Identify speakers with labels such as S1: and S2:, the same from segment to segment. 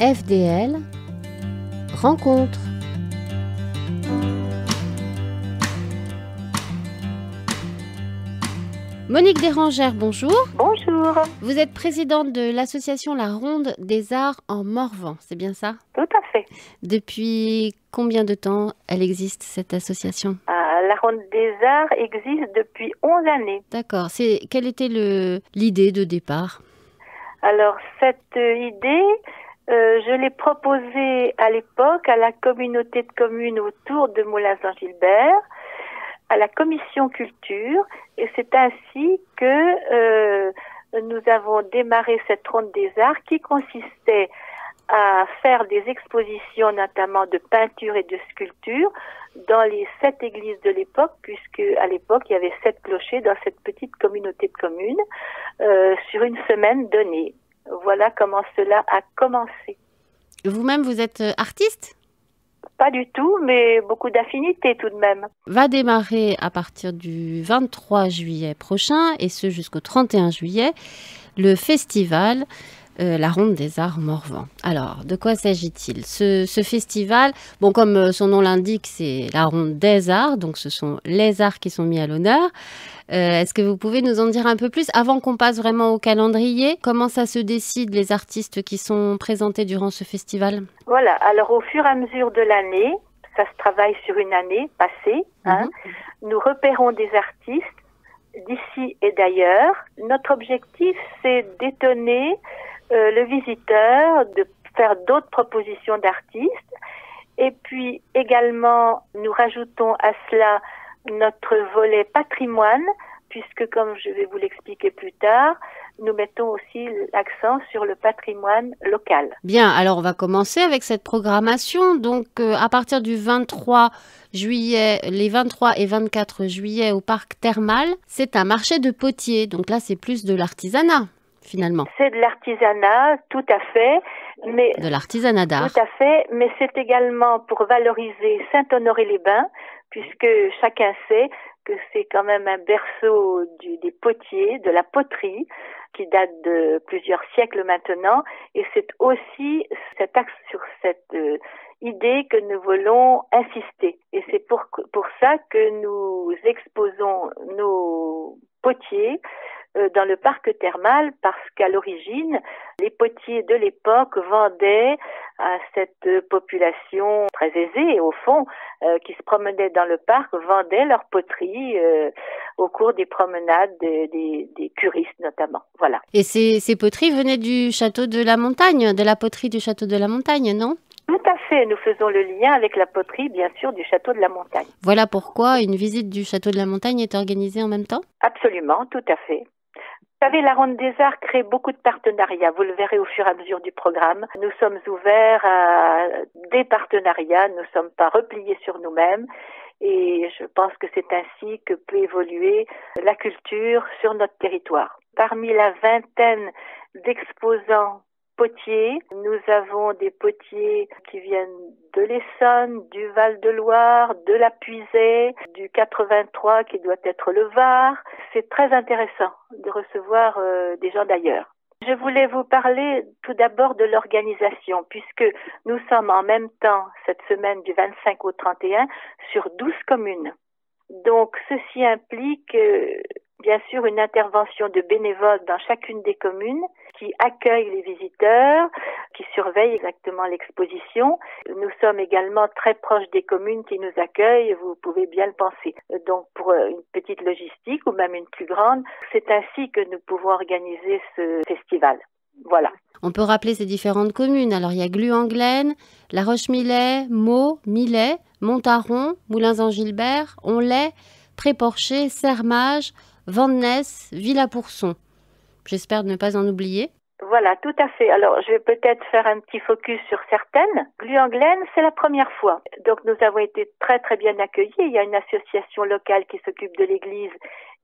S1: FDL Rencontre. Monique Dérangère, bonjour.
S2: Bonjour.
S1: Vous êtes présidente de l'association La Ronde des Arts en Morvan, c'est bien ça?
S2: Tout à fait.
S1: Depuis combien de temps elle existe, cette association?
S2: Ah, la Ronde des Arts existe depuis 11 années.
S1: D'accord. Quelle était l'idée de départ?
S2: Alors, cette idée, euh, je l'ai proposée à l'époque à la communauté de communes autour de Moulins-en-Gilbert, à la commission culture, et c'est ainsi que euh, nous avons démarré cette Ronde des Arts qui consistait à faire des expositions, notamment de peinture et de sculpture, dans les sept églises de l'époque, puisque à l'époque il y avait sept clochers dans cette petite communauté de communes, euh, sur une semaine donnée. Voilà comment cela a commencé.
S1: Vous-même, vous êtes euh, artiste?
S2: Pas du tout, mais beaucoup d'affinités tout de même.
S1: Va démarrer à partir du 23 juillet prochain et ce jusqu'au 31 juillet le festival euh, la Ronde des Arts Morvan. Alors, de quoi s'agit-il? Ce, ce festival, bon, comme euh, son nom l'indique, c'est la Ronde des Arts, donc ce sont les arts qui sont mis à l'honneur. Euh, Est-ce que vous pouvez nous en dire un peu plus avant qu'on passe vraiment au calendrier? Comment ça se décide les artistes qui sont présentés durant ce festival?
S2: Voilà, alors au fur et à mesure de l'année, ça se travaille sur une année passée, hein, nous repérons des artistes d'ici et d'ailleurs. Notre objectif, c'est d'étonner euh, le visiteur, de faire d'autres propositions d'artistes. Et puis également, nous rajoutons à cela notre volet patrimoine, puisque comme je vais vous l'expliquer plus tard, nous mettons aussi l'accent sur le patrimoine local.
S1: Bien, alors on va commencer avec cette programmation. Donc euh, à partir du 23 juillet, les 23 et 24 juillet au parc thermal, c'est un marché de potiers. Donc là, c'est plus de l'artisanat finalement.
S2: C'est de l'artisanat, tout à fait, mais
S1: De l'artisanat d'art.
S2: tout à fait, mais c'est également pour valoriser Saint-Honoré-les-Bains, puisque chacun sait que c'est quand même un berceau du, des potiers, de la poterie, qui date de plusieurs siècles maintenant, et c'est aussi cet axe sur cette euh, idée que nous voulons insister. Et c'est pour, pour ça que nous exposons nos potiers dans le parc thermal parce qu'à l'origine, les potiers de l'époque vendaient à cette population très aisée, au fond, euh, qui se promenait dans le parc, vendaient leur poterie euh, au cours des promenades des, des, des curistes notamment. Voilà.
S1: Et ces, ces poteries venaient du château de la montagne, de la poterie du château de la montagne, non?
S2: Tout à fait, nous faisons le lien avec la poterie, bien sûr, du château de la montagne.
S1: Voilà pourquoi une visite du château de la montagne est organisée en même temps?
S2: Absolument, tout à fait. Vous savez, la Ronde des Arts crée beaucoup de partenariats. Vous le verrez au fur et à mesure du programme. Nous sommes ouverts à des partenariats. Nous ne sommes pas repliés sur nous-mêmes. Et je pense que c'est ainsi que peut évoluer la culture sur notre territoire. Parmi la vingtaine d'exposants potiers, nous avons des potiers qui viennent de l'Essonne, du Val-de-Loire, de la Puisée, du 83 qui doit être le Var. C'est très intéressant de recevoir euh, des gens d'ailleurs. Je voulais vous parler tout d'abord de l'organisation, puisque nous sommes en même temps cette semaine du 25 au 31 sur 12 communes. Donc ceci implique euh, bien sûr une intervention de bénévoles dans chacune des communes qui accueillent les visiteurs, qui surveillent exactement l'exposition. Nous sommes également très proches des communes qui nous accueillent, vous pouvez bien le penser. Donc pour une petite logistique ou même une plus grande, c'est ainsi que nous pouvons organiser ce festival. Voilà.
S1: On peut rappeler ces différentes communes. Alors il y a Glu-en-Glen, La Roche-Millet, Meaux, Millet, Montaron, Moulins-en-Gilbert, Onlay, Préporcher, Sermage, Vandenesse, Villa-Pourçon. J'espère ne pas en oublier.
S2: Voilà, tout à fait. Alors, je vais peut-être faire un petit focus sur certaines. Glu-en-Glen, c'est la première fois. Donc, nous avons été très, très bien accueillis. Il y a une association locale qui s'occupe de l'église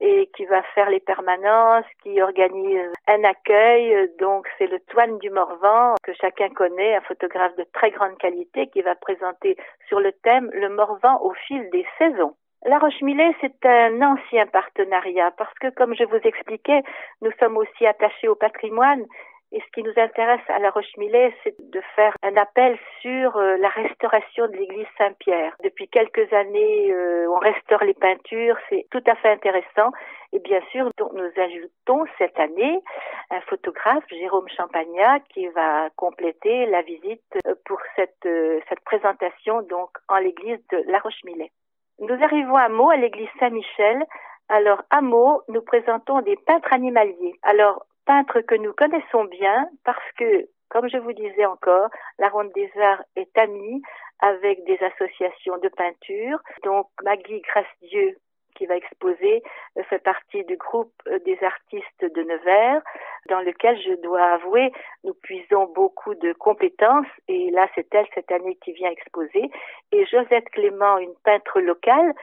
S2: et qui va faire les permanences, qui organise un accueil. Donc, c'est le Toine du Morvan, que chacun connaît, un photographe de très grande qualité, qui va présenter sur le thème le Morvan au fil des saisons. La Roche-Millet, c'est un ancien partenariat parce que, comme je vous expliquais, nous sommes aussi attachés au patrimoine Et ce qui nous intéresse à La Roche-Millet, c'est de faire un appel sur euh, la restauration de l'église Saint-Pierre. Depuis quelques années, euh, on restaure les peintures, c'est tout à fait intéressant. Et bien sûr, nous ajoutons cette année un photographe, Jérôme Champagnat, qui va compléter la visite euh, pour cette, cette présentation donc en l'église de La Roche-Millet. Nous arrivons à Meaux, à l'église Saint-Michel. Alors, à Meaux, nous présentons des peintres animaliers. Alors, peintre que nous connaissons bien parce que, comme je vous disais encore, la Ronde des Arts est amie avec des associations de peinture. Donc Maggie Grace-Dieu, qui va exposer, euh, fait partie du groupe euh, des artistes de Nevers, dans lequel je dois avouer, nous puisons beaucoup de compétences, et là c'est elle cette année qui vient exposer, et Josette Clément, une peintre locale,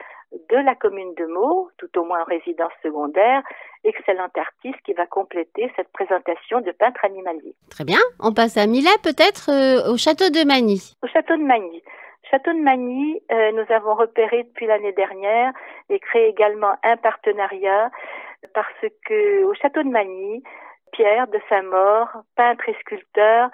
S2: de la commune de Meaux, tout au moins en résidence secondaire, excellente artiste qui va compléter cette présentation de peintre animalier.
S1: Très bien. On passe à Milet peut-être euh, au château de Magny.
S2: Au château de Magny. Château de Magny, euh, nous avons repéré depuis l'année dernière et créé également un partenariat parce que au château de Magny, Pierre de Saint-Maur, peintre et sculpteur,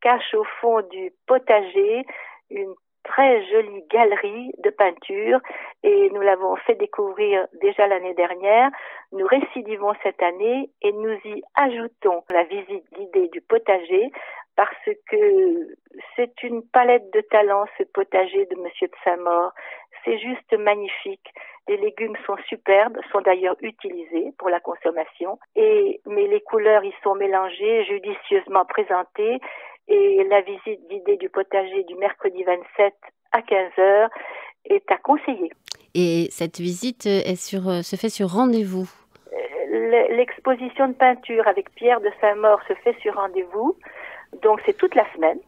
S2: cache au fond du potager une très jolie galerie de peinture et nous l'avons fait découvrir déjà l'année dernière. Nous récidivons cette année et nous y ajoutons la visite guidée du potager parce que c'est une palette de talents ce potager de Monsieur de Saint-Maur. C'est juste magnifique. Les légumes sont superbes, sont d'ailleurs utilisés pour la consommation et mais les couleurs y sont mélangées, judicieusement présentées et la visite guidée du potager du mercredi 27 à 15 heures est à conseiller.
S1: Et cette visite est sur, euh, se fait sur rendez-vous?
S2: Euh, L'exposition de peinture avec Pierre de Saint-Maur se fait sur rendez-vous, donc c'est toute la semaine.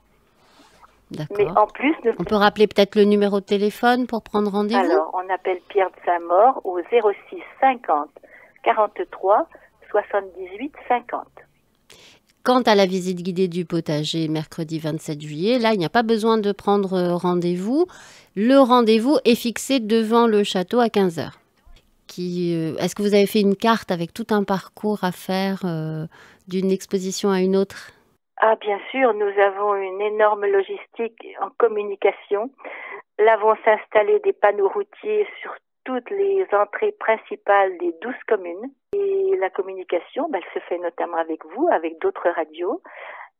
S1: Mais en plus, on peut rappeler peut-être le numéro de téléphone pour prendre rendez-vous?
S2: Alors, on appelle Pierre de Saint-Maur au 06 50 43 78 50.
S1: Quant à la visite guidée du potager mercredi 27 juillet, là, il n'y a pas besoin de prendre euh, rendez-vous. Le rendez-vous est fixé devant le château à 15h. Euh, est-ce que vous avez fait une carte avec tout un parcours à faire euh, d'une exposition à une autre?
S2: Ah, bien sûr, nous avons une énorme logistique en communication. Là vont s'installer des panneaux routiers sur toutes les entrées principales des douze communes. Et la communication, ben, elle se fait notamment avec vous, avec d'autres radios,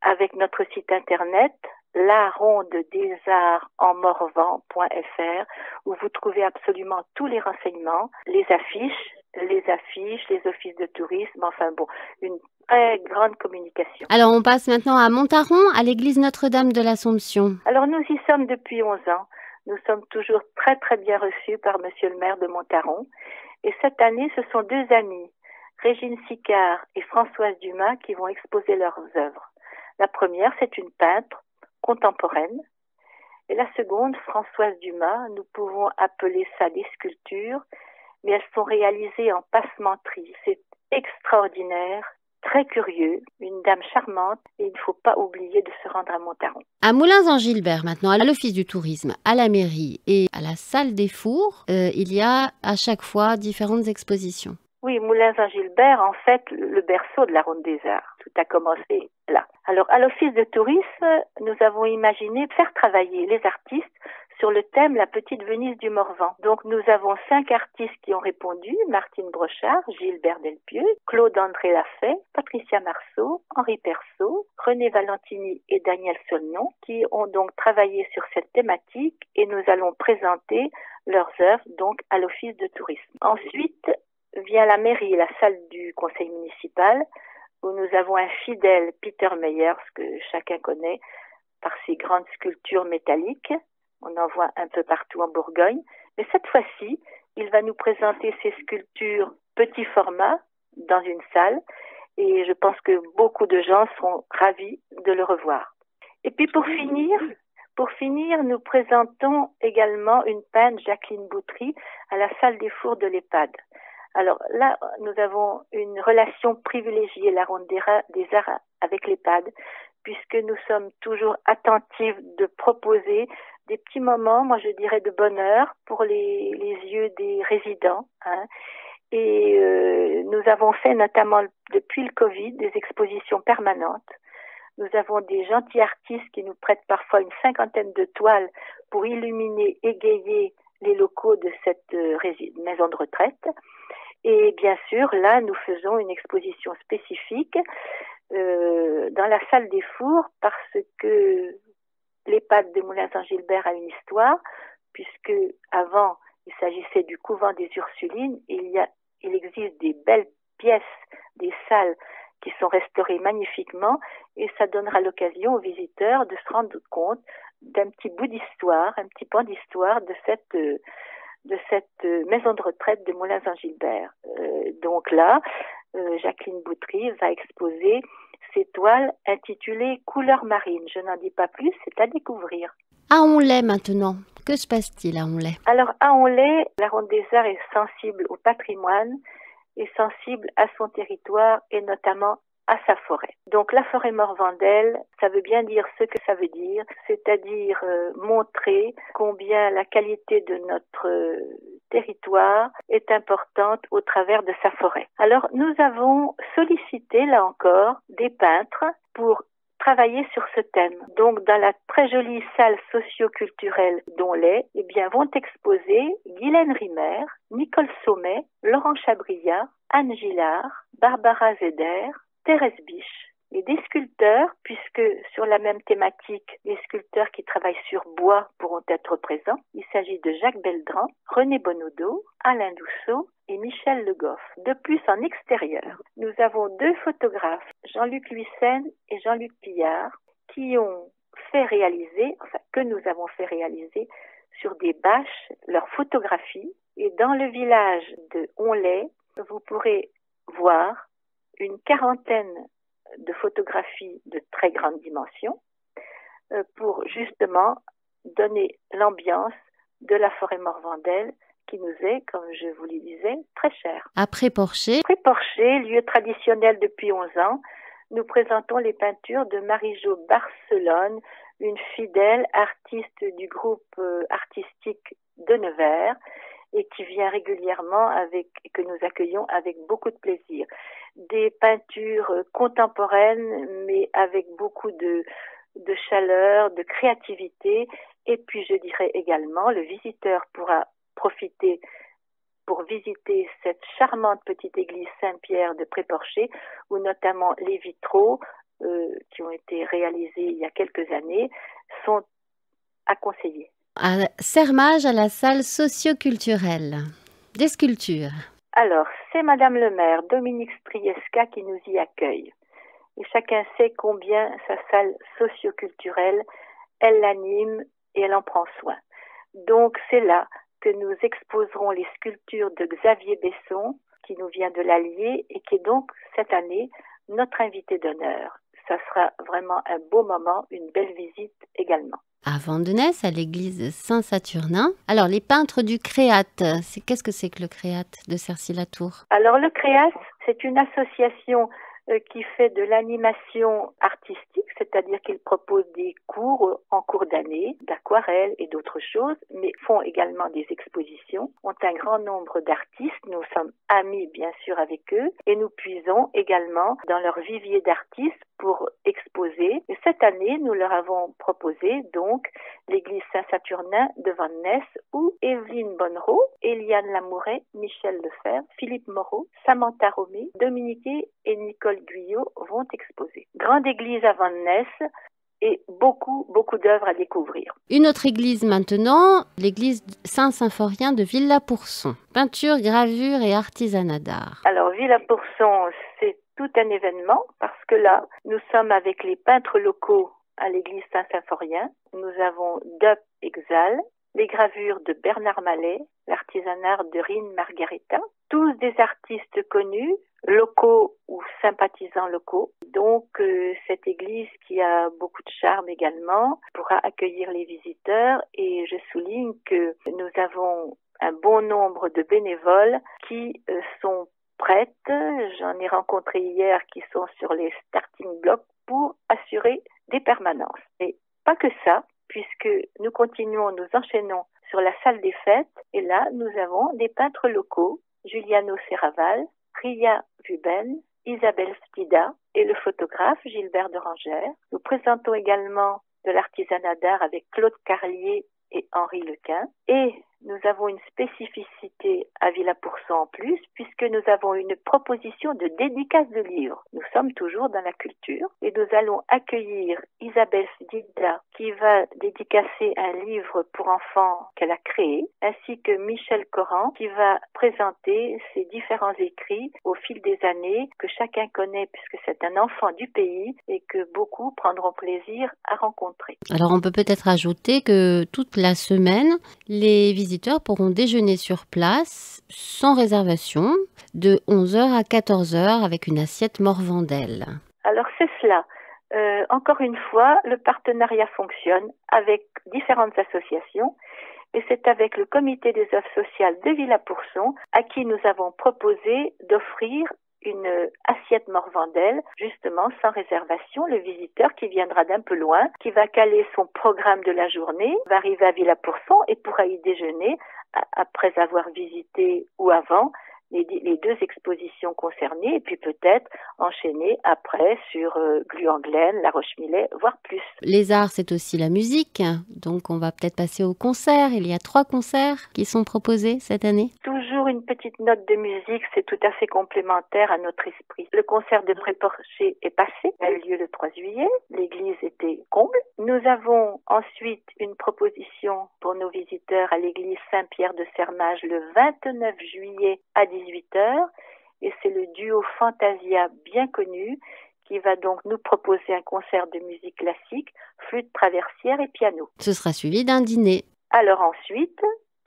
S2: avec notre site internet la ronde des arts en morvan.fr où vous trouvez absolument tous les renseignements, les affiches, les affiches, les offices de tourisme, enfin bon, une très grande communication.
S1: Alors on passe maintenant à Montaron, à l'église Notre-Dame de l'Assomption.
S2: Alors nous y sommes depuis 11 ans. Nous sommes toujours très très bien reçus par Monsieur le maire de Montaron. Et cette année, ce sont deux amis, Régine Sicard et Françoise Dumas, qui vont exposer leurs œuvres. La première, c'est une peintre contemporaine. Et la seconde, Françoise Dumas, nous pouvons appeler ça des sculptures, mais elles sont réalisées en passementerie. C'est extraordinaire, très curieux, une dame charmante et il ne faut pas oublier de se rendre à Montaron.
S1: À Moulins-en-Gilbert maintenant, à l'Office du tourisme, à la mairie et à la salle des fours, euh, il y a à chaque fois différentes expositions.
S2: Oui, Moulins-en-Gilbert, en fait, le berceau de la Ronde des Arts. Tout a commencé là. Alors, à l'Office de tourisme, nous avons imaginé faire travailler les artistes sur le thème La petite Venise du Morvan. Donc nous avons cinq artistes qui ont répondu, Martine Brochard, Gilbert Delpieux, Claude-André Lafay, Patricia Marceau, Henri Perceau, René Valentini et Daniel Solnon, qui ont donc travaillé sur cette thématique et nous allons présenter leurs œuvres donc à l'Office de tourisme. Ensuite vient la mairie, la salle du conseil municipal, où nous avons un fidèle Peter Meyers que chacun connaît par ses grandes sculptures métalliques on en voit un peu partout en Bourgogne. Mais cette fois-ci, il va nous présenter ses sculptures petit format dans une salle et je pense que beaucoup de gens seront ravis de le revoir. Et puis pour finir, pour finir, nous présentons également une peintre Jacqueline Boutry à la salle des fours de l'EHPAD. Alors là, nous avons une relation privilégiée, la Ronde des Arts avec l'EHPAD, puisque nous sommes toujours attentifs de proposer des petits moments, moi je dirais de bonheur pour les, yeux des résidents. Hein. Et euh, nous avons fait notamment depuis le Covid des expositions permanentes Nous avons des gentils artistes qui nous prêtent parfois une cinquantaine de toiles pour illuminer, égayer les locaux de cette euh, maison de retraite. Et bien sûr, là, nous faisons une exposition spécifique euh, dans la salle des fours parce que l'EHPAD de Moulins-Saint-Gilbert a une histoire, puisque avant, il s'agissait du couvent des Ursulines. Il, y a, il existe des belles pièces, des salles qui sont restaurées magnifiquement et ça donnera l'occasion aux visiteurs de se rendre compte d'un petit bout d'histoire, un petit point d'histoire de cette euh, euh, maison de retraite de Moulins-en-Gilbert. Euh, donc là, Jacqueline Boutry va exposer ses toiles intitulées Couleurs marines. Je n'en dis pas plus, c'est à découvrir.
S1: À Onlay maintenant. Que se passe-t-il à Onlay
S2: Alors à Onlay, la Ronde des Arts est sensible au patrimoine, est sensible à son territoire et notamment à sa forêt. Donc la forêt Morvandelle, ça veut bien dire ce que ça veut dire, c'est-à-dire euh, montrer combien la qualité de notre euh, territoire est importante au travers de sa forêt. Alors nous avons sollicité là encore des peintres pour travailler sur ce thème. Donc, dans la très jolie salle socio-culturelle d'Onlay, eh bien, vont exposer Guylaine Rimer, Nicole Sommet, Laurent Chabrillat, Anne Gillard, Barbara Zeder, Thérèse Biche et des sculpteurs, puisque sur la même thématique, les sculpteurs qui travaillent sur bois pourront être présents. Il s'agit de Jacques Beldran, René Bonodo, Alain Dousseau et Michel Le Goff. De plus, en extérieur, nous avons deux photographes, Jean-Luc Luissen et Jean-Luc Pillard, qui ont fait réaliser, enfin que nous avons fait réaliser sur des bâches leurs photographies. Et dans le village de Onlay, vous pourrez voir une quarantaine de photographies de très grande dimension euh, pour justement donner l'ambiance de la forêt Morvandelle qui nous est, comme je vous le disais, très chère.
S1: Après Porcher
S2: Après Porcher, lieu traditionnel depuis 11 ans, nous présentons les peintures de Marie-Jo Barcelone, une fidèle artiste du groupe euh, artistique de Nevers et qui vient régulièrement avec que nous accueillons avec beaucoup de plaisir. Des peintures contemporaines mais avec beaucoup de de chaleur, de créativité et puis je dirais également le visiteur pourra profiter pour visiter cette charmante petite église Saint-Pierre de Préporché où notamment les vitraux euh, qui ont été réalisés il y a quelques années sont à conseiller
S1: un sermage à la salle socioculturelle. Des sculptures.
S2: Alors, c'est Madame le maire, Dominique Strieska, qui nous y accueille. Et chacun sait combien sa salle socioculturelle, elle l'anime et elle en prend soin. Donc, c'est là que nous exposerons les sculptures de Xavier Besson, qui nous vient de l'Allier et qui est donc cette année notre invité d'honneur. Ça sera vraiment un beau moment, une belle visite également
S1: à Vandenesse, à l'église Saint-Saturnin. Alors, les peintres du Créat, c'est qu'est-ce que c'est que le Créat de Cercy-Latour?
S2: Alors, le Créat, c'est une association euh, qui fait de l'animation artistique, c'est-à-dire qu'ils proposent des cours en cours d'année, d'aquarelle et d'autres choses, mais font également des expositions, ont un grand nombre d'artistes, nous sommes amis bien sûr avec eux, et nous puisons également dans leur vivier d'artistes pour exposer. Et cette année, nous leur avons proposé donc l'église Saint-Saturnin de Van Ness où Evelyne Bonnereau, Eliane Lamouret, Michel Lefebvre, Philippe Moreau, Samantha Romé, Dominique et Nicole Guyot vont exposer. Grande église à Van Ness, et beaucoup, beaucoup d'œuvres à découvrir.
S1: Une autre église maintenant, l'église Saint-Symphorien de Villa-Pourson. Peinture, gravure et artisanat d'art.
S2: Alors, Villa-Pourson, tout un événement parce que là, nous sommes avec les peintres locaux à l'église Saint-Symphorien. Nous avons Dup Exal, les gravures de Bernard Mallet, l'artisanat de Rine Margarita, tous des artistes connus, locaux ou sympathisants locaux. Donc euh, cette église qui a beaucoup de charme également pourra accueillir les visiteurs et je souligne que nous avons un bon nombre de bénévoles qui euh, sont prêtes. J'en ai rencontré hier qui sont sur les starting blocks pour assurer des permanences. Et pas que ça, puisque nous continuons, nous enchaînons sur la salle des fêtes, et là, nous avons des peintres locaux, Giuliano Serraval, Ria Vuben, Isabelle Spida, et le photographe Gilbert de Rangère. Nous présentons également de l'artisanat d'art avec Claude Carlier et Henri Lequin. Et nous avons une spécificité à Villa Pourcent en plus, puisque nous avons une proposition de dédicace de livres. Nous sommes toujours dans la culture et nous allons accueillir Isabelle Dida qui va dédicacer un livre pour enfants qu'elle a créé, ainsi que Michel Coran qui va présenter ses différents écrits au fil des années que chacun connaît puisque c'est un enfant du pays et que beaucoup prendront plaisir à rencontrer.
S1: Alors on peut peut-être ajouter que toute la semaine, les pourront déjeuner sur place sans réservation de 11h à 14h avec une assiette morvandelle.
S2: Alors c'est cela. Euh, encore une fois, le partenariat fonctionne avec différentes associations et c'est avec le comité des œuvres sociales de Villa-Pourson à qui nous avons proposé d'offrir une assiette morvandelle, justement sans réservation. Le visiteur qui viendra d'un peu loin, qui va caler son programme de la journée, va arriver à Villa-Pourson et pourra y déjeuner après avoir visité ou avant les, deux expositions concernées et puis peut-être enchaîner après sur euh, Gluanglaine, La Roche-Millet, voire plus.
S1: Les arts, c'est aussi la musique, donc on va peut-être passer au concert. Il y a trois concerts qui sont proposés cette année.
S2: Toujours une petite note de musique, c'est tout à fait complémentaire à notre esprit. Le concert de Préporché est passé, a eu lieu le 3 juillet, l'église était comble. Nous avons ensuite une proposition pour nos visiteurs à l'église Saint-Pierre de Sermage le 29 juillet à 18 18h et c'est le duo Fantasia bien connu qui va donc nous proposer un concert de musique classique, flûte traversière et piano.
S1: Ce sera suivi d'un dîner.
S2: Alors ensuite,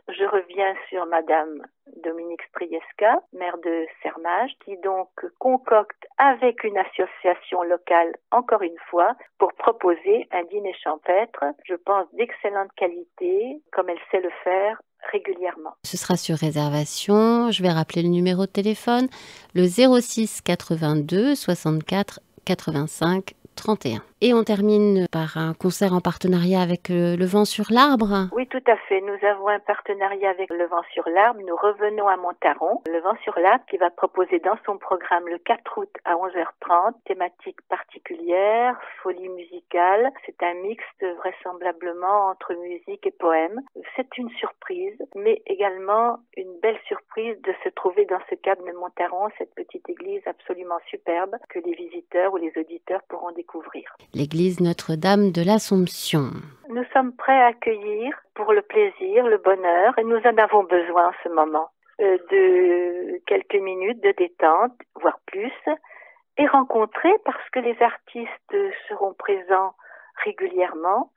S2: je reviens sur Madame Dominique Strieska, maire de Sermage, qui donc concocte avec une association locale, encore une fois, pour proposer un dîner champêtre, je pense d'excellente qualité, comme elle sait le faire régulièrement.
S1: Ce sera sur réservation. Je vais rappeler le numéro de téléphone, le 06 82 64 85 31. Et on termine par un concert en partenariat avec euh, Le Vent sur l'Arbre.
S2: Oui, tout à fait. Nous avons un partenariat avec Le Vent sur l'Arbre. Nous revenons à Montaron. Le Vent sur l'Arbre qui va proposer dans son programme le 4 août à 11h30, thématique particulière, folie musicale. C'est un mixte vraisemblablement entre musique et poème. C'est une surprise, mais également une belle surprise de se trouver dans ce cadre de Montaron, cette petite église absolument superbe que les visiteurs ou les auditeurs pourront découvrir
S1: l'église Notre-Dame de l'Assomption.
S2: Nous sommes prêts à accueillir pour le plaisir, le bonheur, et nous en avons besoin en ce moment euh, de quelques minutes de détente, voire plus, et rencontrer parce que les artistes seront présents régulièrement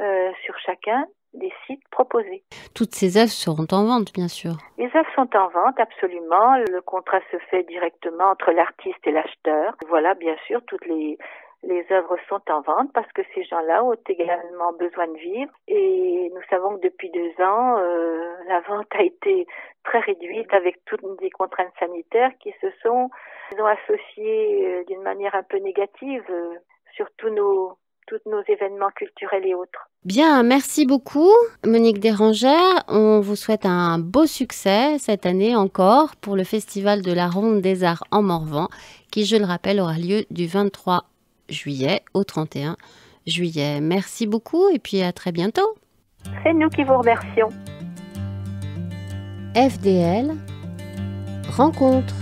S2: euh, sur chacun des sites proposés.
S1: Toutes ces œuvres seront en vente, bien sûr.
S2: Les œuvres sont en vente, absolument. Le contrat se fait directement entre l'artiste et l'acheteur. Voilà, bien sûr, toutes les, les œuvres sont en vente parce que ces gens-là ont également besoin de vivre et nous savons que depuis deux ans, euh, la vente a été très réduite avec toutes les contraintes sanitaires qui se sont ont associées euh, d'une manière un peu négative euh, sur tous nos tous nos événements culturels et autres.
S1: Bien, merci beaucoup Monique Dérangère. On vous souhaite un beau succès cette année encore pour le Festival de la Ronde des Arts en Morvan qui, je le rappelle, aura lieu du 23 juillet au 31 juillet. Merci beaucoup et puis à très bientôt.
S2: C'est nous qui vous remercions.
S1: FDL Rencontre.